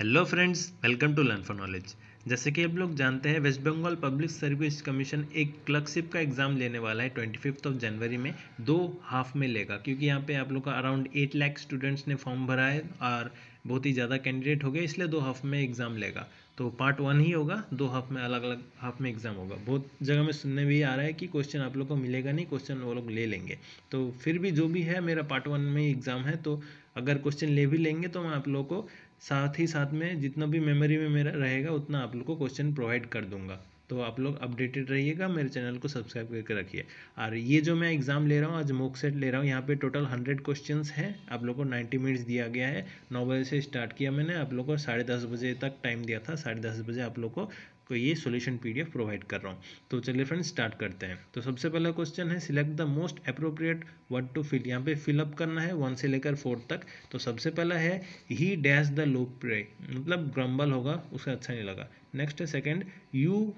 Hello friends welcome to learn for knowledge जैसे कि आप लोग जानते हैं West Bengal public service commission एक क्लर्कशिप का एग्ज़ाम लेने वाला है ट्वेंटी फिफ्थ ऑफ़ जनवरी में, दो हाफ़ में लेगा। क्योंकि यहाँ पे आप लोग का अराउंड एट लाख स्टूडेंट्स ने फॉर्म भरा है और बहुत ही ज़्यादा कैंडिडेट हो गए, इसलिए दो हाफ़ में एग्ज़ाम लेगा। तो पार्ट वन ही होगा, दो हाफ़ में अलग अलग हाफ़ में एग्ज़ाम होगा। बहुत जगह में सुनने भी आ रहा है कि क्वेश्चन आप लोग को मिलेगा नहीं क्वेश्चन वो लोग ले लेंगे। तो फिर भी जो भी है, मेरा पार्ट वन में एग्ज़ाम है तो अगर क्वेश्चन ले भी लेंगे तो मैं आप लोग को साथ ही साथ में जितना भी मेमोरी में मेरा रहेगा, उतना आप लोग को क्वेश्चन प्रोवाइड कर दूँगा। तो आप लोग अपडेटेड रहिएगा, मेरे चैनल को सब्सक्राइब करके रखिए। और ये जो मैं एग्ज़ाम ले रहा हूँ, आज मोक सेट ले रहा हूँ, यहाँ पे टोटल हंड्रेड क्वेश्चन हैं। आप लोग को नाइन्टी मिनट्स दिया गया है। नौ बजे से स्टार्ट किया मैंने। आप लोग को साढ़े दस बजे तक टाइम दिया था। साढ़े दस बजे आप लोग को को ये सोल्यूशन पीडीएफ प्रोवाइड कर रहा हूँ। तो चलिए फ्रेंड्स स्टार्ट करते हैं। तो सबसे पहला क्वेश्चन है select the most appropriate word to fill यहाँ पे फिलअप करना है वन से लेकर फोर्थ तक। तो सबसे पहला है he dash the low pray मतलब ग्रम्बल होगा, उसका अच्छा नहीं लगा। नेक्स्ट है second you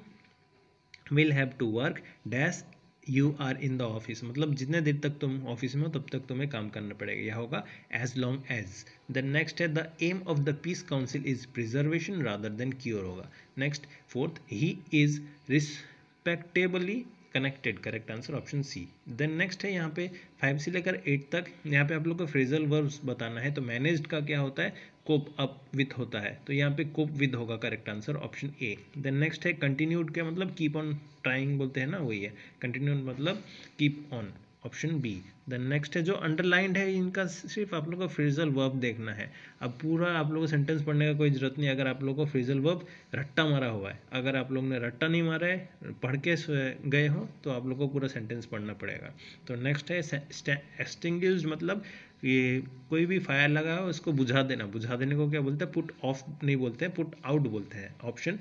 will have to work dash you are in the office मतलब जितने देर तक तुम ऑफ़िस में हो, तब तक तुम्हें काम करना पड़ेगा। यह होगा as long as then next है the aim of the peace council is preservation rather than cure होगा। Next fourth he is respectably connected correct answer option C then next है यहाँ पे फाइव से लेकर एट तक, यहाँ पे आप लोग को फ्रेजल वर्ब्स बताना है तो मैनेज्ड का क्या होता है? कोप अप विथ होता है। तो यहाँ पे कोप विद होगा correct answer option A then next है कंटिन्यूड क्या मतलब? कीप ऑन ट्राइंग बोलते हैं ना, वही है। कंटिन्यूड मतलब keep on option B then next है जो अंडरलाइंड है, इनका सिर्फ़ आप लोग को फ्रेजल वर्ब देखना है। अब पूरा आप लोग को सेंटेंस पढ़ने का कोई ज़रूरत नहीं अगर आप लोग को फ्रेजल वर्ब रट्टा मारा हुआ है। अगर आप लोग ने रट्टा नहीं मारा है, पढ़ के गए हो तो आप लोग को पूरा सेंटेंस पढ़ना पड़ेगा। तो नेक्स्ट है एक्सटिंग्यूज मतलब ये कोई भी फायर लगा हो उसको बुझा देना। बुझा देने को क्या बोलते हैं? पुट ऑफ़ नहीं बोलते हैं पुट आउट बोलते हैं। ऑप्शन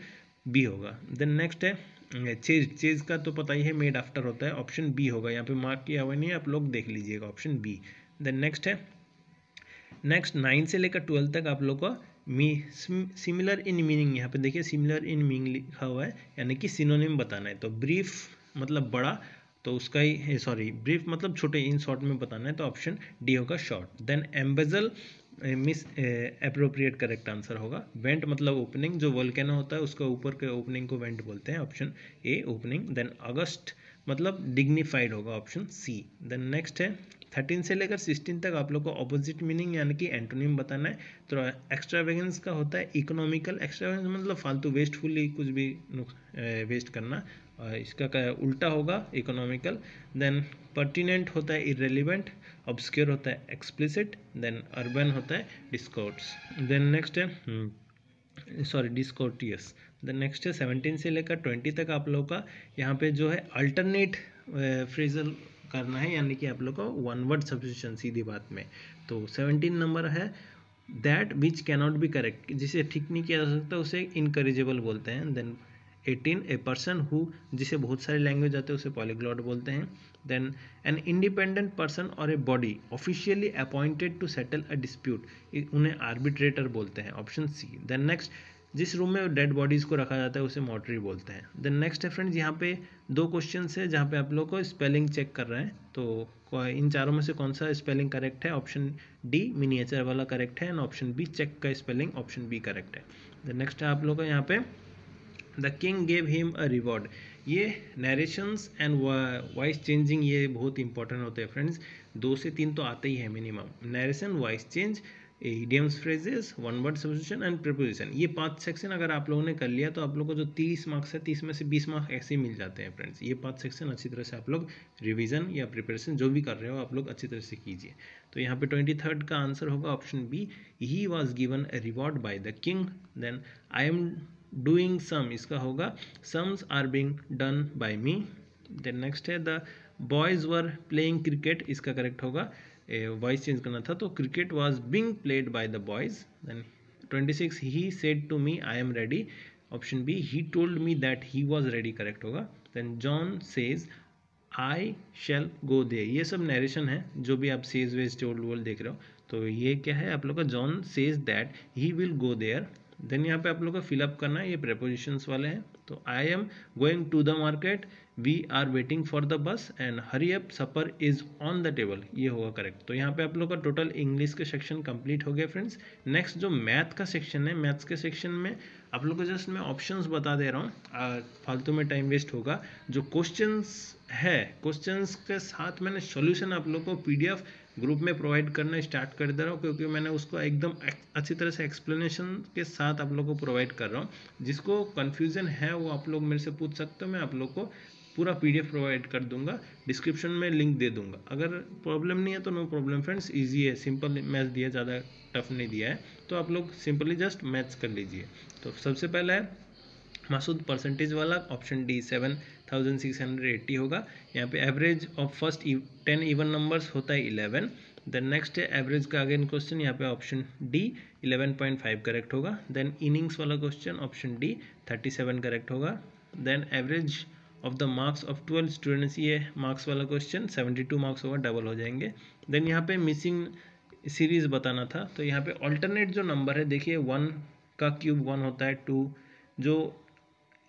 बी होगा। देन नेक्स्ट है चेज चेज का तो पता ही है मेड आफ्टर होता है ऑप्शन बी होगा। यहाँ पे मार्क किया हुआ नहीं है आप लोग देख लीजिएगा ऑप्शन बी देन नेक्स्ट है। नेक्स्ट नाइन से लेकर ट्वेल्थ तक आप लोग का मी सिमिलर इन मीनिंग यहाँ पे देखिए सिमिलर इन मीनिंग लिखा हुआ है, यानी कि सिनोनिम बताना है। तो ब्रीफ मतलब बड़ा तो उसका ही सॉरी ब्रीफ मतलब छोटे इन शॉर्ट में बताना है तो ऑप्शन डी होगा short then embezzle misappropriate correct answer होगा। वेंट मतलब ओपनिंग जो वोल्केनो होता है, उसका ऊपर के ओपनिंग को वेंट बोलते हैं। Option A opening then august मतलब डिग्निफाइड होगा ऑप्शन सी देन नेक्स्ट है थर्टीन से लेकर सिक्सटीन तक आप लोग को अपोजिट मीनिंग यानी कि एंटोनियम बताना है। तो एक्स्ट्रावेगेंस का होता है इकोनॉमिकल एक्स्ट्रावेगेंस मतलब फालतू वेस्टफुली कुछ भी वेस्ट करना। इसका क्या उल्टा होगा इकोनॉमिकल देन पर्टिनेंट होता है इरेलीवेंट ऑब्सक्योर होता है एक्सप्लिसिट देन अर्बन होता है डिस्कोर्ट्स देन नेक्स्ट है सॉरी डिस्कोर्टियस देन नेक्स्ट है सेवनटीन से लेकर ट्वेंटी तक आप लोग का यहाँ पे जो है अल्टरनेट फ्रेजल करना है, यानी कि आप लोग को वन वर्ड सब्सिट्यूशन सीधी बात में। तो सेवनटीन नंबर है that which cannot be correct जिसे ठीक नहीं किया जा सकता, उसे इनकरेजेबल बोलते हैं। Then eighteen a person who जिसे बहुत सारे लैंग्वेज आते हैं, उसे पॉलीग्लॉट बोलते हैं। देन एन इंडिपेंडेंट पर्सन और a body officially appointed to settle a dispute उन्हें आर्बिट्रेटर बोलते हैं ऑप्शन सी देन नेक्स्ट जिस रूम में डेड बॉडीज़ को रखा जाता है, उसे मोटरी बोलते हैं। देन नेक्स्ट है फ्रेंड्स यहाँ पे दो क्वेश्चन है, जहाँ पे आप लोग को स्पेलिंग चेक कर रहे हैं। तो इन चारों में से कौन सा स्पेलिंग करेक्ट है? ऑप्शन डी मिनिएचर वाला करेक्ट है एंड ऑप्शन बी चेक का स्पेलिंग ऑप्शन बी करेक्ट है। देन नेक्स्ट है आप लोग का यहाँ पे the king gave him a reward ये नरेशंस एंड वॉइस चेंजिंग ये बहुत इंपॉर्टेंट होते हैं फ्रेंड्स दो से तीन तो आते ही है minimum narration voice change idioms phrases one word substitution and preposition ये पाँच सेक्शन अगर आप लोगों ने कर लिया तो आप लोगों को जो तीस मार्क्स है, तीस में से बीस मार्क्स ऐसे ही मिल जाते हैं फ्रेंड्स ये पाँच सेक्शन अच्छी तरह से आप लोग रिवीजन या प्रिपरेशन जो भी कर रहे हो, आप लोग अच्छी तरह से कीजिए. तो यहाँ पे ट्वेंटी थर्ड का आंसर होगा option B he was given reward by the king then I am doing some इसका होगा sums are being done by me then next है the boys were playing cricket इसका करेक्ट होगा voice change करना था तो cricket was being played by the boys then twenty six he said to me I am ready option B he told me that he was ready correct होगा. Then John says I shall go there ये सब narration है, जो भी आप says veg told वोल्ड देख रहे हो. तो ये क्या है, आप लोग का John says that he will go there then यहाँ पे आप लोग का फिलअप करना है, ये प्रपोजिशंस वाले हैं. तो I am going to the market we are waiting for the bus and hurry up supper is on the table ये होगा करेक्ट तो यहाँ पे आप लोग का टोटल इंग्लिश के सेक्शन कंप्लीट हो गया फ्रेंड्स नेक्स्ट जो मैथ का सेक्शन है मैथ्स के सेक्शन में आप लोग को जस्ट मैं ऑप्शंस बता दे रहा हूँ। फालतू में टाइम वेस्ट होगा। जो क्वेश्चंस है क्वेश्चंस के साथ मैंने सॉल्यूशन आप लोग को पीडीएफ ग्रुप में प्रोवाइड करना स्टार्ट कर दे रहा हूँ, क्योंकि मैंने उसको एकदम अच्छी तरह से एक्सप्लेनेशन के साथ आप लोग को प्रोवाइड कर रहा हूँ। जिसको कन्फ्यूज़न है, वो आप लोग मेरे से पूछ सकते हो, मैं आप लोग को पूरा पीडीएफ प्रोवाइड कर दूँगा डिस्क्रिप्शन में लिंक दे दूँगा। अगर प्रॉब्लम नहीं है तो नो प्रॉब्लम फ्रेंड्स इजी है। सिंपल मैथ्स दिया, ज़्यादा टफ नहीं दिया है। तो आप लोग सिंपली जस्ट मैथ्स कर लीजिए। तो सबसे पहला है, मासूद परसेंटेज वाला option D seven thousand six hundred eighty होगा। यहाँ पे average of first ten even numbers होता है इलेवन देन नेक्स्ट है एवरेज का अगेन क्वेश्चन यहाँ पे option D eleven point five correct होगा। देन इनिंग्स वाला question option D thirty seven correct होगा। Then average of the marks of twelve students ये मार्क्स वाला क्वेश्चन सेवेंटी टू मार्क्स होगा डबल हो जाएँगे। देन यहाँ पे मिसिंग सीरीज़ बताना था तो यहाँ पे ऑल्टरनेट जो नंबर है, देखिए वन का क्यूब वन होता है टू जो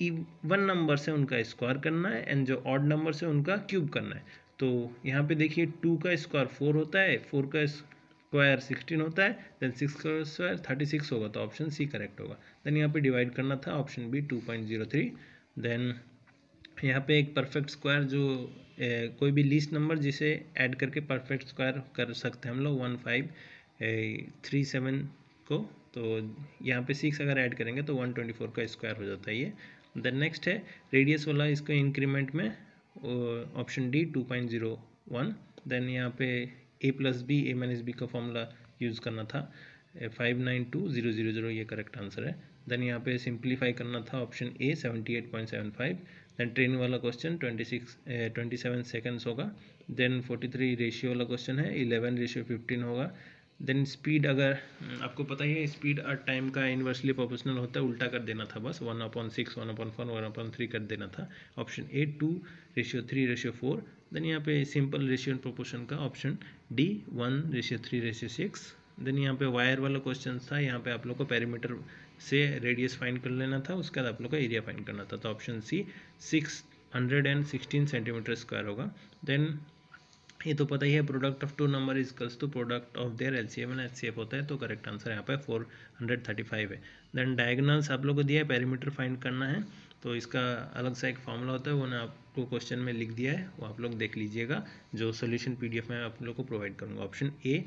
वन नंबर से उनका स्क्वायर करना है एंड जो ऑड नंबर से उनका क्यूब करना है। तो यहाँ पे देखिए टू का स्क्वायर फोर होता है फोर का स्क्वायर सिक्सटीन होता है देन सिक्स का स्क्वायर थर्टी सिक्स होगा तो ऑप्शन सी करेक्ट होगा। देन यहाँ पे डिवाइड करना था option B two point zero three then यहाँ पे एक परफेक्ट स्क्वायर जो ए, कोई भी लीस्ट नंबर जिसे ऐड करके परफेक्ट स्क्वायर कर सकते हैं हम लोग वन फाइव थ्री सेवन को तो यहाँ पे सिक्स अगर ऐड करेंगे तो वन ट्वेंटी फोर का स्क्वायर हो जाता है ये। देन नेक्स्ट है रेडियस वाला इसका इंक्रीमेंट में option D two point zero one then यहाँ पे a plus b a minus b का फॉर्मूला यूज़ करना था five nine two zero zero zero ये करेक्ट आंसर है। देन यहाँ पे सिंप्लीफाई करना था option A seventy eight point seven five then train वाला question twenty six twenty seven seconds होगा। देन फोर्टी थ्री रेशियो वाला क्वेश्चन है इलेवन रेशियो फिफ्टीन होगा। देन स्पीड अगर आपको पता ही है स्पीड और टाइम का इन्वर्सली प्रोपोर्शनल होता है, उल्टा कर देना था बस। One upon six one upon four one upon three कर देना था। Option A two ratio three ratio four then यहाँ पे सिंपल रेशियो प्रोपोर्शन का option D one ratio three ratio six then यहाँ पे वायर वाला क्वेश्चन था, यहाँ पे आप लोग को पैरीमीटर से रेडियस फाइंड कर लेना था, उसके बाद आप लोग का एरिया फाइंड करना था। तो option C six hundred and sixteen centimetre square होगा। देन ये तो पता ही है product of two number is equals to product of their L C M and H C F होता है तो करेक्ट आंसर यहाँ पे फोर हंड्रेड थर्टी फाइव है। देन डायगनल्स आप लोग को दिया है पैरीमीटर फाइंड करना है तो इसका अलग सा एक फॉर्मूला होता है, वो ना आपको क्वेश्चन में लिख दिया है, वो आप लोग देख लीजिएगा, जो सोल्यूशन पीडीएफ में आप लोग को प्रोवाइड करूँगा। Option A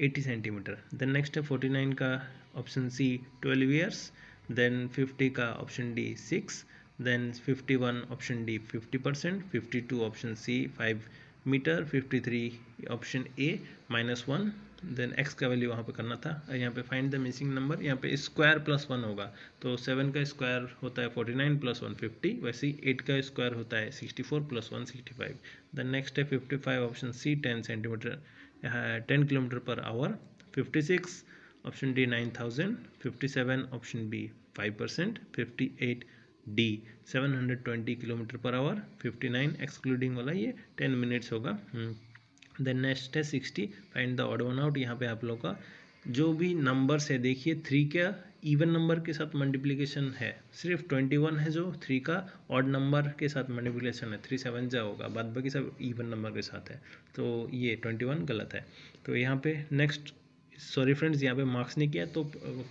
eighty centimetre then next है फोर्टी नाइन का option C twelve years then fifty का option D six then fifty one option D fifty percent fifty two option C five metre fifty three option A minus one then X का value वहाँ पे करना था। और यहाँ पे find the missing number यहाँ पे स्क्वायर प्लस वन होगा। तो सेवन का स्क्वायर होता है forty nine plus one fifty वैसे ही एट का स्क्वायर होता है sixty four plus one sixty five then next है fifty five option C ten centimetre ten kilometre per hour fifty six option D nine thousand fifty seven option B five percent fifty eight D seven hundred twenty kilometre per hour fifty nine excluding वाला ये ten minutes होगा। Then next है sixty find the odd one out यहाँ पे आप लोग का जो भी नंबर्स है, देखिए थ्री का इवन नंबर के साथ मल्टीप्लिकेशन है। सिर्फ़ ट्वेंटी वन है जो थ्री का ऑड नंबर के साथ मल्टीप्लिकेशन है। थ्री सेवन जा होगा। बाद बाकी सब इवन नंबर के साथ है। तो ये ट्वेंटी वन गलत है। तो यहाँ पे नेक्स्ट सॉरी फ्रेंड्स यहाँ पे मार्क्स नहीं किया तो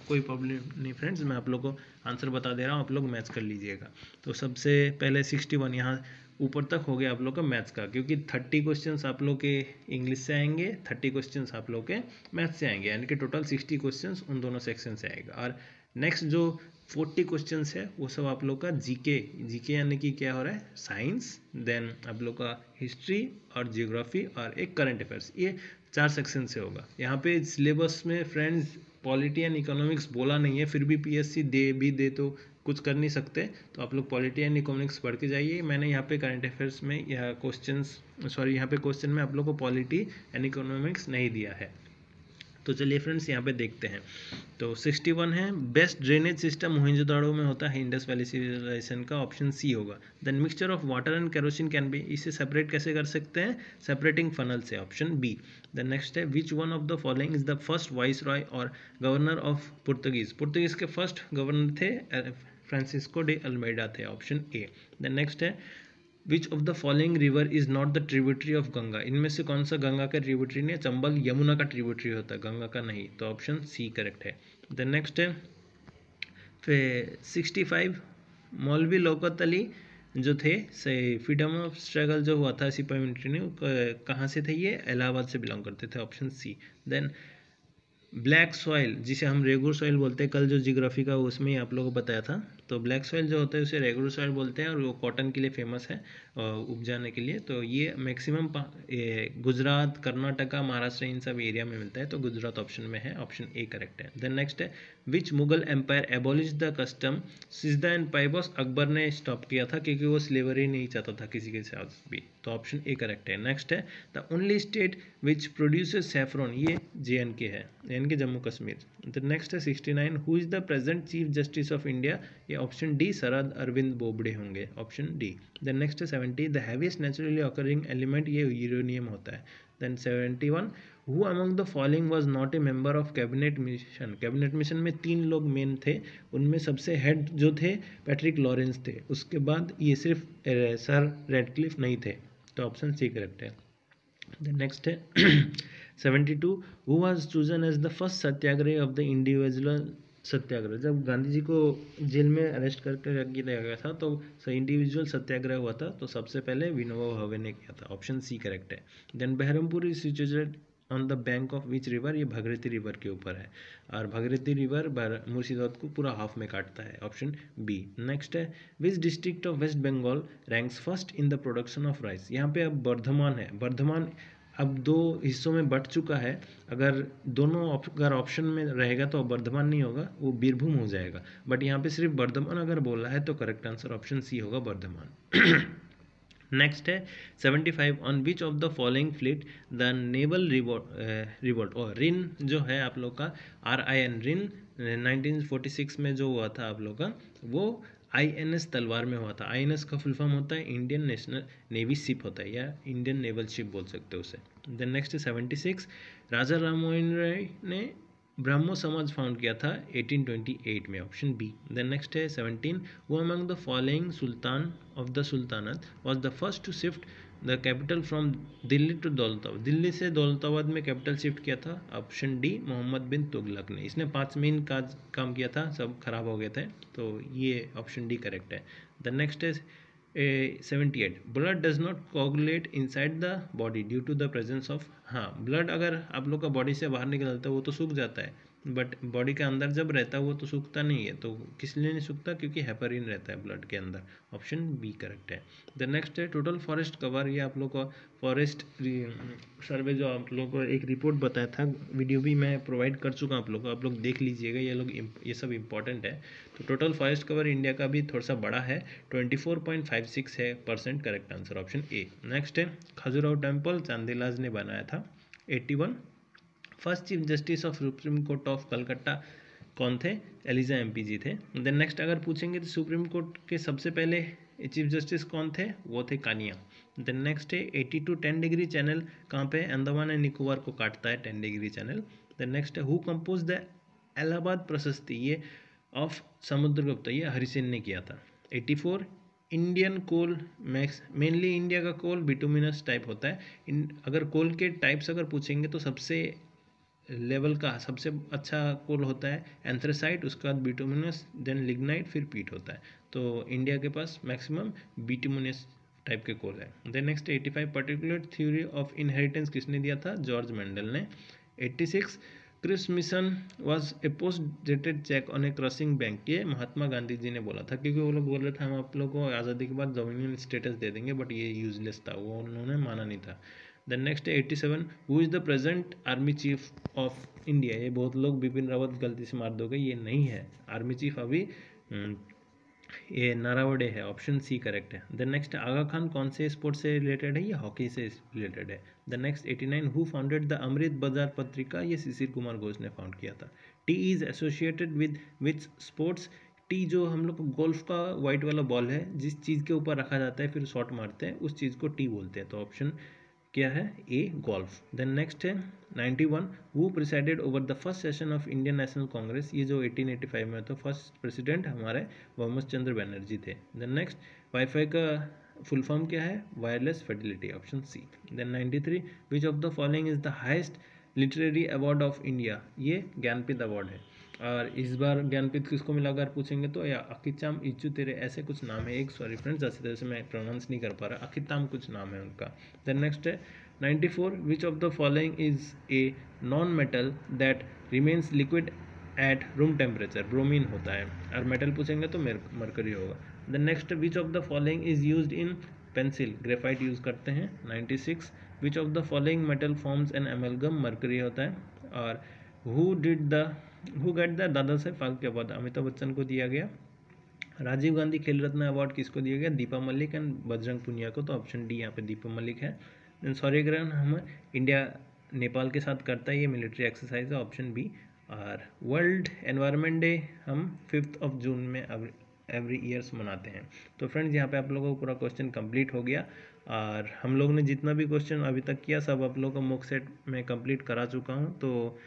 कोई प्रॉब्लम नहीं फ्रेंड्स मैं आप लोग को आंसर बता दे रहा हूँ। आप लोग मैच कर लीजिएगा। तो सबसे पहले सिक्सटी वन यहाँ ऊपर तक हो गया आप लोग का मैथ्स का, क्योंकि थर्टी क्वेश्चंस आप लोग के इंग्लिश से आएँगे, थर्टी क्वेश्चंस आप लोग के मैथ्स से आएँगे, यानी कि टोटल सिक्सटी क्वेश्चंस उन दोनों सेक्शन से आएगा। और नेक्स्ट जो फोर्टी क्वेश्चंस है, वो सब आप लोग का जीके जीके यानी कि क्या हो रहा है? साइंस देन आप लोग का हिस्ट्री और जियोग्राफी और एक करंट अफेयर्स ये चार सेक्शन से होगा। यहाँ पे सिलेबस में फ्रेंड्स पॉलिटी एंड इकोनॉमिक्स बोला नहीं है, फिर भी पीएससी दे, भी दे तो कुछ कर नहीं सकते तो आप लोग पॉलिटी एंड इकोनॉमिक्स पढ़ के जाइए। मैंने यहाँ पे करंट अफेयर्स में यह क्वेश्चन सॉरी यहाँ पे क्वेश्चन में आप लोग को पॉलिटी एंड इकोनॉमिक्स नहीं दिया है। तो चलिए फ्रेंड्स यहाँ पे देखते हैं। तो 61 है बेस्ट ड्रेनेज सिस्टम मोहिंजोदाड़ो में होता है इंडस वैली सिविलाइजेशन का ऑप्शन सी होगा। Then mixture of water and kerosene can be इसे सेपरेट कैसे कर सकते हैं? सेपरेटिंग फनल से ऑप्शन बी देन नेक्स्ट है which one of the following is the first viceroy और गवर्नर ऑफ़ पुर्तगीज पुर्तगीज के फ़र्स्ट गवर्नर थे फ्रांसिस्को डे अल्मेडा थे ऑप्शन ए देन नेक्स्ट है which of the following river is not the tributary of Ganga इनमें से कौन सा गंगा का ट्रिब्यूटरी नहीं चंबल यमुना का ट्रिब्यूटरी होता है, गंगा का नहीं तो ऑप्शन सी करेक्ट है। देन नेक्स्ट है, फिर सिक्सटी फाइव मौलवी लोकत अली जो थे, से फ्रीडम ऑफ़ स्ट्रगल जो हुआ था, सिपाही मिलिट्री ने कहाँ से थे ये? इलाहाबाद से बिलोंग करते थे option C then black soil जिसे हम रेगुलर सॉइल बोलते हैं, कल जो जियोग्राफी का उसमें आप लोगों को बताया था तो ब्लैक सॉइल जो होता है, उसे रेगुलर सॉइल बोलते हैं और वो कॉटन के लिए फ़ेमस है उपजाने के लिए। तो ये मैक्सिमम गुजरात, कर्नाटका, महाराष्ट्र, इन सब एरिया में मिलता है तो गुजरात ऑप्शन में है ऑप्शन ए करेक्ट है। देन नेक्स्ट है which Mughal empire abolish the custom सिजदा and पाइबॉस Akbar ने स्टॉप किया था, क्योंकि वो स्लेवरी नहीं चाहता था किसी के साथ भी। तो ऑप्शन ए करेक्ट है। नेक्स्ट है the only state which produce saffron ये जे एन के है J N K Jammu Kashmir the next है sixty nine who is the present chief justice of India ये ऑप्शन डी शरद अरविंद बोबड़े होंगे option D then next है seventy the heaviest naturally occurring element ये uranium होता है. Then seventy one who among the following was not a member of cabinet mission cabinet mission में तीन लोग main थे, उनमें सबसे हेड जो थे पैट्रिक लॉरेंस थे. उसके बाद ये सिर्फ़ सर रेडक्लिफ नहीं थे. तो ऑप्शन सी करेक्ट है. देन नेक्स्ट है seventy two who was chosen as the first satyagraha of the individual satyagraha जब गांधी जी को जेल में अरेस्ट करके रख दिया गया था तो इंडिविजुअल सत्याग्रह हुआ था तो सबसे पहले विनोबा भावे ने किया था ऑप्शन सी करेक्ट है। Then Baharampur is situated on the bank of which river ये भगीरथी रिवर के ऊपर है। और भगीरथी रिवर मुर्शिदाबाद को पूरा हाफ़ में काटता है ऑप्शन बी नेक्स्ट है which district of West Bengal ranks first in the production of rice यहाँ पे अब बर्धमान है। बर्धमान अब दो हिस्सों में बट चुका है। अगर दोनों अगर ऑप्शन में रहेगा तो बर्धमान नहीं होगा, वो बीरभूम हो जाएगा। बट यहाँ पे सिर्फ़ बर्धमान अगर बोला है तो करेक्ट आंसर ऑप्शन सी होगा बर्धमान नेक्स्ट है seventy five on which of the following fleet the naval revolt और रिन जो है आप लोग का आर आई एन रिन 1946 में जो हुआ था आप लोग का, वो आई एन एस तलवार में हुआ था। आई एन एस का फुल फॉर्म होता है इंडियन नेशनल नेवी शिप होता है, या इंडियन नेवल शिप बोल सकते हो उसे। Then next seventy six Raja Ram Mohan Roy ने ब्रह्मो समाज फाउंड किया था 1828 में ऑप्शन बी देन नेक्स्ट है 17 who among the following sultan of the sultanate was the first to shift the capital from Delhi to Daulatabad Delhi से दौलताबाद में capital shift किया था ऑप्शन डी मोहम्मद बिन तुगलक ने। इसने पाँच मेन का काम किया था, सब खराब हो गए थे तो ये ऑप्शन डी करेक्ट है। द नेक्स्ट है seventy eight blood does not coagulate inside the body due to the presence of हाँ ब्लड अगर आप लोग का बॉडी से बाहर निकलता है, वो तो सूख जाता है। बट बॉडी के अंदर जब रहता है वो तो सूखता नहीं है तो किस लिए नहीं सूखता? क्योंकि हेपरिन रहता है ब्लड के अंदर। ऑप्शन बी करेक्ट है। द नेक्स्ट है टोटल फॉरेस्ट कवर ये आप लोग को फॉरेस्ट सर्वे जो आप लोग को एक रिपोर्ट बताया था वीडियो भी मैं प्रोवाइड कर चुका आप लोग को। आप लोग देख लीजिएगा, ये लोग ये सब इंपॉर्टेंट है। तो टोटल फॉरेस्ट कवर इंडिया का भी थोड़ा सा बड़ा है। Twenty four point five six है percent correct answer option A next है, खजुराहो टेंपल चांदीलाज ने बनाया था। Eighty one first chief justice of supreme court of Calcutta कौन थे? एलिजा एम जी थे। देन नेक्स्ट अगर पूछेंगे तो सुप्रीम कोर्ट के सबसे पहले चीफ जस्टिस कौन थे? वो थे कानिया। देन नेक्स्ट है eighty two ten degree channel कहाँ पे अंडमान एंड निकोबार को काटता है ten degree channel then next है who compose the Allahabad Prashasti ये ऑफ़ समुद्रगुप्त ये हरिसेन ने किया था। Eighty four Indian coal max mainly India का कोल बिटुमिनस टाइप होता है। इन अगर कोल के टाइप्स अगर पूछेंगे तो सबसे लेवल का सबसे अच्छा कोल होता है एंथ्रेसाइट, उसके बाद बिटोमिनस देन लिग्नाइट, फिर पीट होता है। तो इंडिया के पास मैक्सिमम बिटोमिनस टाइप के कोल है। Then next 85 particular theory of inheritance किसने दिया था? जॉर्ज मेंडल ने। 86 Cripps mission was a post dated cheque on a crossing bank ये महात्मा गांधी जी ने बोला था, क्योंकि वो लोग बोल रहे थे, हम आप लोग को आज़ादी के बाद डोमिनियन स्टेटस दे देंगे बट ये यूजलेस था, वो उन्होंने माना नहीं था। Then next eighty seven who is the present army chief of India ये बहुत लोग बिपिन रावत गलती से मार दोगे ये नहीं है। आर्मी चीफ अभी हम्म, ये नारावड़े है ऑप्शन सी करेक्ट है। देन नेक्स्ट आगा खान कौन से स्पोर्ट्स से रिलेटेड है? ये हॉकी से रिलेटेड है। The next eighty nine who founded the Amrit Bazar Patrika? ये शिशिर कुमार घोष ने फाउंड किया था। T is associated with which sports T जो हम लोग गोल्फ का वाइट वाला बॉल है जिस चीज़ के ऊपर रखा जाता है फिर शॉट मारते हैं उस चीज़ को टी बोलते हैं। तो ऑप्शन क्या है? ए गोल्फ देन नेक्स्ट है 91 one who presided over the first session of Indian National Congress ये जो 1885 में तो फ़र्स्ट प्रेसिडेंट हमारे वमस चंद्र बनर्जी थे। देन नेक्स्ट वाईफाई का फुल फॉर्म क्या है? Wireless fertility option C then 93 which of the following is the highest literary award of India ये ज्ञानपीठ अवार्ड है। और इस बार ज्ञानपीठ किसको मिला, अगर पूछेंगे तो या अकिचाम इच्चू तेरे ऐसे कुछ नाम है? एक सॉरी फ्रेंड्स जैसे तरह से मैं प्रोनाउंस नहीं कर पा रहा। अकिताम कुछ नाम है उनका। देन नेक्स्ट है 94 which of the following is a non metal that remains liquid at room temperature bromine होता है। और मेटल पूछेंगे तो मरकरी होगा। The next which of the following is use in pencil graphite use करते हैं। 96 which of the following metal forms an amalgam mercury होता है। और who did the who get the Dada Saheb Phalke award Amitabh Bachchan को दिया गया। राजीव गांधी खेल रत्न award किसको दिया गया? दीपा मलिक एंड बजरंग पुनिया को। तो ऑप्शन डी यहाँ पे दीपा मलिक है। देन सॉरी ग्रहण हम इंडिया नेपाल के साथ करता है ये मिलिट्री एक्सरसाइज है। ऑप्शन बी और वर्ल्ड एनवायरनमेंट डे हम फिफ्थ ऑफ़ जून में एवरी ईयर्स मनाते हैं। तो फ्रेंड्स यहाँ पे आप लोगों को पूरा क्वेश्चन कंप्लीट हो गया। और हम लोग ने जितना भी क्वेश्चन अभी तक किया, सब आप लोगों को मुक सेट में कंप्लीट करा चुका हूँ। तो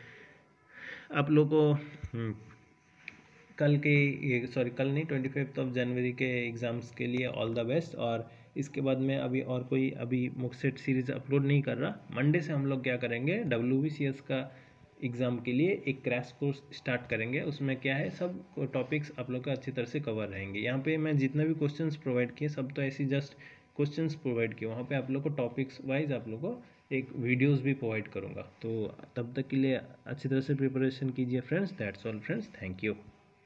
आप लोग को हम्म, कल के सॉरी कल नहीं ट्वेंटी फिफ्थ ऑफ़ जनवरी के एग्ज़ाम्स के लिए ऑल द बेस्ट और इसके बाद में अभी और कोई अभी मुक्सेट सीरीज़ अपलोड नहीं कर रहा। मंडे से हम लोग क्या करेंगे? डब्ल्यूबीसीएस का एग्ज़ाम के लिए एक क्रैश कोर्स स्टार्ट करेंगे। उसमें क्या है? सब टॉपिक्स आप लोग का अच्छी तरह से कवर रहेंगे। यहाँ पे मैं जितने भी क्वेश्चंस प्रोवाइड किए सब तो ऐसी जस्ट क्वेश्चंस प्रोवाइड किए। वहाँ पे आप लोग को टॉपिक्स वाइज आप लोग को एक वीडियोस भी प्रोवाइड करूँगा। तो तब तक के लिए अच्छी तरह से प्रिपरेशन कीजिए friends that's all friends thank you